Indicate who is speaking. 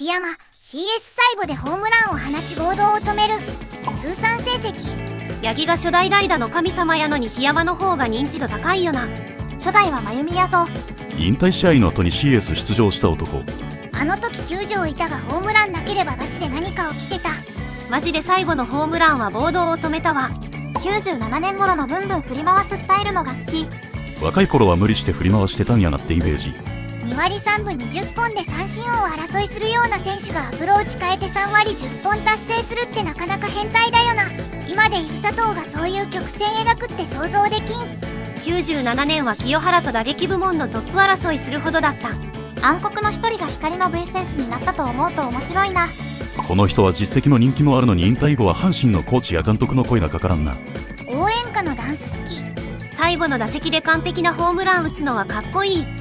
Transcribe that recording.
Speaker 1: 檜山 CS 最後でホームランを放ち暴動を止める通算成績。
Speaker 2: 八木が初代代打の神様やのに檜山の方が認知度高いよな。
Speaker 1: 初代は真由美やぞ
Speaker 3: 引退試合の後に CS 出場した男。
Speaker 1: あの時球場いたがホームランなければガチで何か起きてた。
Speaker 2: マジで最後のホームランは暴動を止めたわ。
Speaker 1: 97年頃のブンブン振り回すスタイルのが好き。
Speaker 3: 若い頃は無理して振り回してたんやなってイメージ
Speaker 1: 2割3分20本で三振王を争いするような選手がアプローチ変えて3割10本達成するってなかなか変態だよな。今で入佐藤がそういう曲線描くって想像できん。
Speaker 2: 97年は清原と打撃部門のトップ争いするほどだった。
Speaker 1: 暗黒の一人が光の V センスになったと思うと面白いな。
Speaker 3: この人は実績も人気もあるのに引退後は阪神のコーチや監督の声がかからんな。
Speaker 1: 応援歌のダンス好き。
Speaker 2: 最後の打席で完璧なホームラン打つのはかっこいい